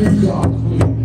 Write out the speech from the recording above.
Yes, God.